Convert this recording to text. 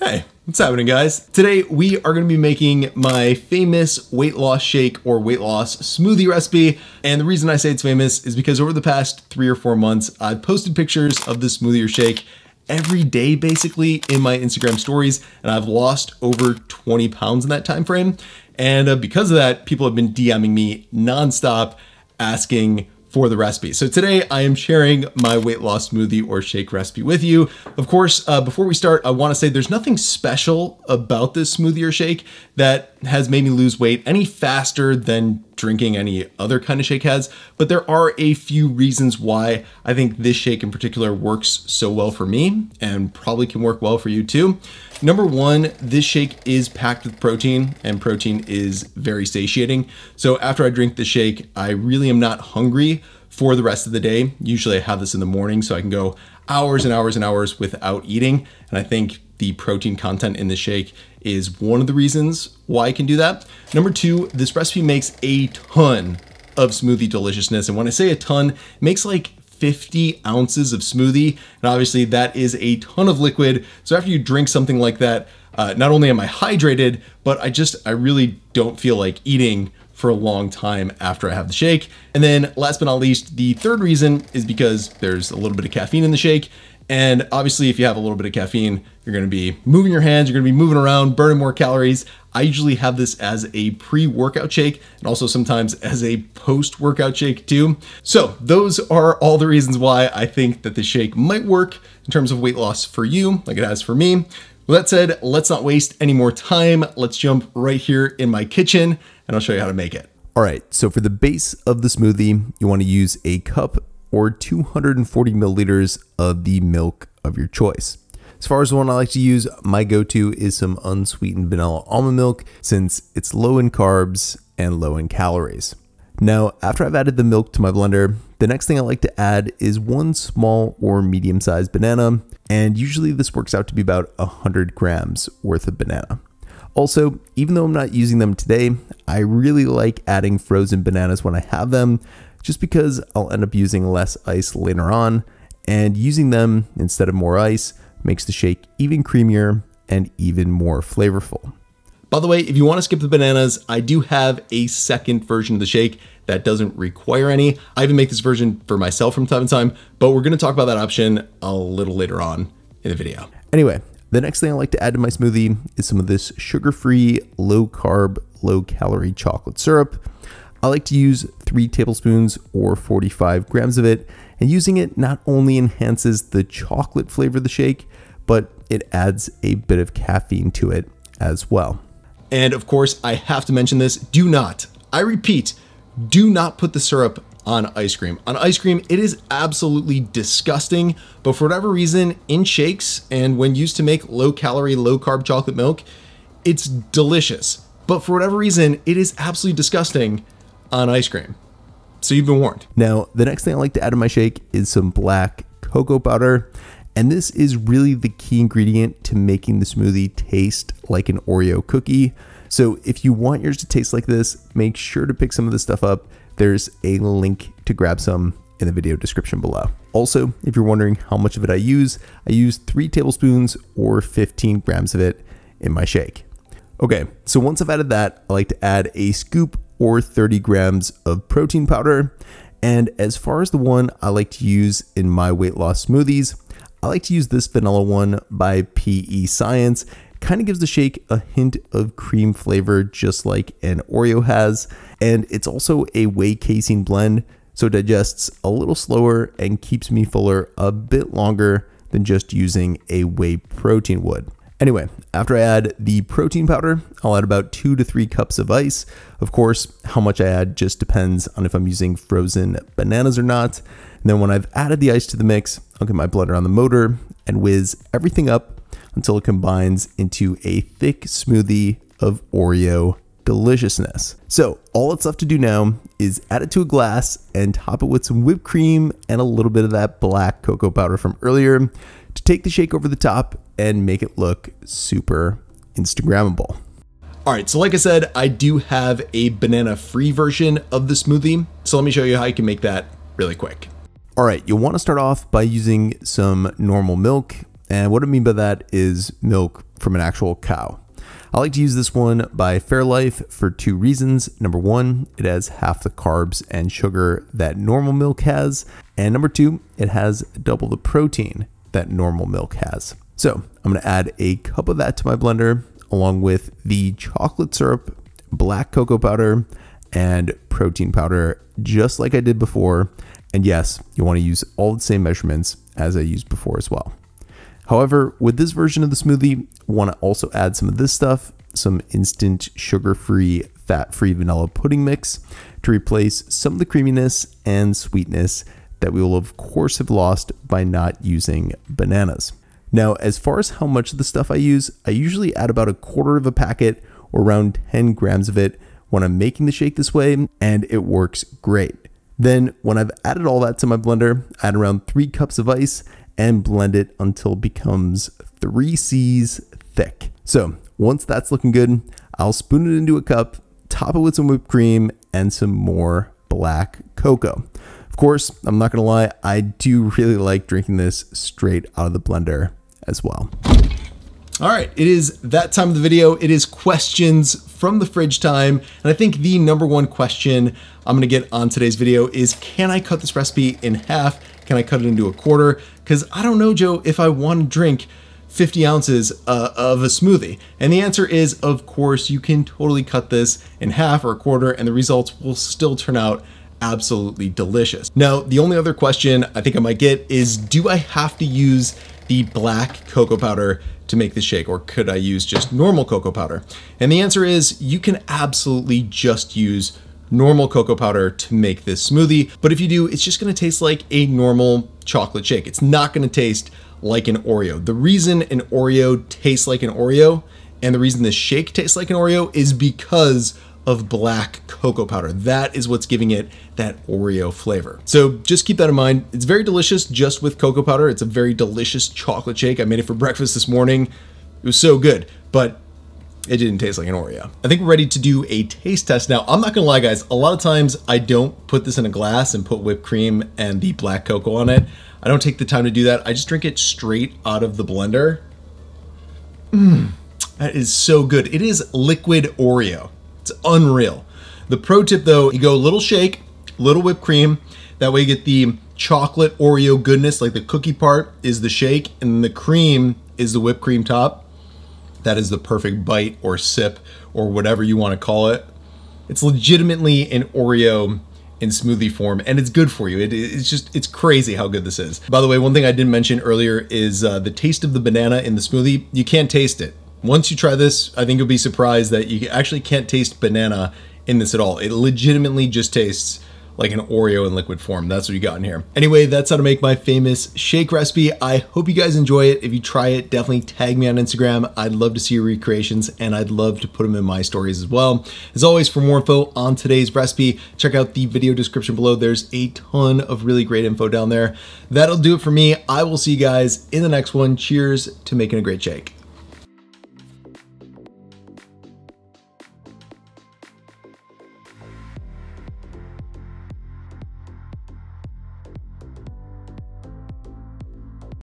Hey, what's happening guys? Today we are gonna be making my famous weight loss shake or weight loss smoothie recipe. And the reason I say it's famous is because over the past three or four months, I've posted pictures of the smoothie or shake every day basically in my Instagram stories and I've lost over 20 pounds in that time frame. And uh, because of that, people have been DMing me nonstop asking for the recipe. So today I am sharing my weight loss smoothie or shake recipe with you. Of course, uh, before we start, I wanna say there's nothing special about this smoothie or shake that has made me lose weight any faster than drinking any other kind of shake has, but there are a few reasons why I think this shake in particular works so well for me and probably can work well for you too. Number one, this shake is packed with protein and protein is very satiating. So after I drink the shake, I really am not hungry for the rest of the day. Usually I have this in the morning so I can go hours and hours and hours without eating. And I think the protein content in the shake is one of the reasons why I can do that. Number two, this recipe makes a ton of smoothie deliciousness. And when I say a ton, makes like 50 ounces of smoothie. And obviously that is a ton of liquid. So after you drink something like that, uh, not only am I hydrated, but I just, I really don't feel like eating for a long time after I have the shake. And then last but not least, the third reason is because there's a little bit of caffeine in the shake. And obviously if you have a little bit of caffeine, you're gonna be moving your hands, you're gonna be moving around, burning more calories. I usually have this as a pre-workout shake and also sometimes as a post-workout shake too. So those are all the reasons why I think that the shake might work in terms of weight loss for you, like it has for me. With that said, let's not waste any more time. Let's jump right here in my kitchen and I'll show you how to make it. All right, so for the base of the smoothie, you want to use a cup or 240 milliliters of the milk of your choice. As far as the one I like to use, my go-to is some unsweetened vanilla almond milk since it's low in carbs and low in calories. Now, after I've added the milk to my blender, the next thing I like to add is one small or medium sized banana, and usually this works out to be about 100 grams worth of banana. Also, even though I'm not using them today, I really like adding frozen bananas when I have them, just because I'll end up using less ice later on, and using them instead of more ice makes the shake even creamier and even more flavorful. By the way, if you want to skip the bananas, I do have a second version of the shake that doesn't require any. I even make this version for myself from time to time, but we're going to talk about that option a little later on in the video. Anyway, the next thing I like to add to my smoothie is some of this sugar-free, low-carb, low-calorie chocolate syrup. I like to use three tablespoons or 45 grams of it, and using it not only enhances the chocolate flavor of the shake, but it adds a bit of caffeine to it as well. And of course, I have to mention this, do not, I repeat, do not put the syrup on ice cream. On ice cream, it is absolutely disgusting, but for whatever reason, in shakes and when used to make low calorie, low carb chocolate milk, it's delicious. But for whatever reason, it is absolutely disgusting on ice cream. So you've been warned. Now, the next thing I like to add to my shake is some black cocoa powder. And this is really the key ingredient to making the smoothie taste like an Oreo cookie. So if you want yours to taste like this, make sure to pick some of this stuff up. There's a link to grab some in the video description below. Also, if you're wondering how much of it I use, I use three tablespoons or 15 grams of it in my shake. Okay, so once I've added that, I like to add a scoop or 30 grams of protein powder. And as far as the one I like to use in my weight loss smoothies, I like to use this vanilla one by PE Science. Kind of gives the shake a hint of cream flavor, just like an Oreo has. And it's also a whey casein blend, so it digests a little slower and keeps me fuller a bit longer than just using a whey protein would. Anyway, after I add the protein powder, I'll add about two to three cups of ice. Of course, how much I add just depends on if I'm using frozen bananas or not. And then when I've added the ice to the mix, I'll get my blender on the motor and whiz everything up until it combines into a thick smoothie of Oreo deliciousness. So all that's left to do now is add it to a glass and top it with some whipped cream and a little bit of that black cocoa powder from earlier to take the shake over the top and make it look super Instagrammable. All right, so like I said, I do have a banana free version of the smoothie. So let me show you how you can make that really quick. All right, you'll want to start off by using some normal milk And what I mean by that is milk from an actual cow. I like to use this one by Fairlife for two reasons. Number one, it has half the carbs and sugar that normal milk has. And number two, it has double the protein that normal milk has. So I'm gonna add a cup of that to my blender along with the chocolate syrup, black cocoa powder, and protein powder, just like I did before. And yes, you wanna use all the same measurements as I used before as well. However, with this version of the smoothie, want to also add some of this stuff, some instant sugar-free, fat-free vanilla pudding mix to replace some of the creaminess and sweetness that we will of course have lost by not using bananas. Now, as far as how much of the stuff I use, I usually add about a quarter of a packet or around 10 grams of it when I'm making the shake this way, and it works great. Then, when I've added all that to my blender, add around three cups of ice and blend it until it becomes three C's thick. So once that's looking good, I'll spoon it into a cup, top it with some whipped cream and some more black cocoa. Of course, I'm not gonna lie, I do really like drinking this straight out of the blender as well. All right, it is that time of the video. It is questions from the fridge time. And I think the number one question I'm gonna get on today's video is, can I cut this recipe in half? Can I cut it into a quarter? Because I don't know, Joe, if I want to drink 50 ounces uh, of a smoothie? And the answer is, of course, you can totally cut this in half or a quarter and the results will still turn out absolutely delicious. Now, the only other question I think I might get is, do I have to use the black cocoa powder to make the shake or could I use just normal cocoa powder? And the answer is you can absolutely just use normal cocoa powder to make this smoothie. But if you do, it's just gonna taste like a normal chocolate shake. It's not gonna taste like an Oreo. The reason an Oreo tastes like an Oreo and the reason this shake tastes like an Oreo is because of black cocoa powder. That is what's giving it that Oreo flavor. So just keep that in mind. It's very delicious just with cocoa powder. It's a very delicious chocolate shake. I made it for breakfast this morning. It was so good, but it didn't taste like an Oreo. I think we're ready to do a taste test now. I'm not gonna lie guys, a lot of times I don't put this in a glass and put whipped cream and the black cocoa on it. I don't take the time to do that. I just drink it straight out of the blender. Mmm, that is so good. It is liquid Oreo. It's unreal. The pro tip though, you go a little shake, little whipped cream. That way you get the chocolate Oreo goodness, like the cookie part is the shake and the cream is the whipped cream top. That is the perfect bite or sip or whatever you want to call it. It's legitimately an Oreo in smoothie form and it's good for you. It, it's just, it's crazy how good this is. By the way, one thing I didn't mention earlier is uh, the taste of the banana in the smoothie. You can't taste it. Once you try this, I think you'll be surprised that you actually can't taste banana in this at all. It legitimately just tastes like an Oreo in liquid form. That's what you got in here. Anyway, that's how to make my famous shake recipe. I hope you guys enjoy it. If you try it, definitely tag me on Instagram. I'd love to see your recreations and I'd love to put them in my stories as well. As always, for more info on today's recipe, check out the video description below. There's a ton of really great info down there. That'll do it for me. I will see you guys in the next one. Cheers to making a great shake.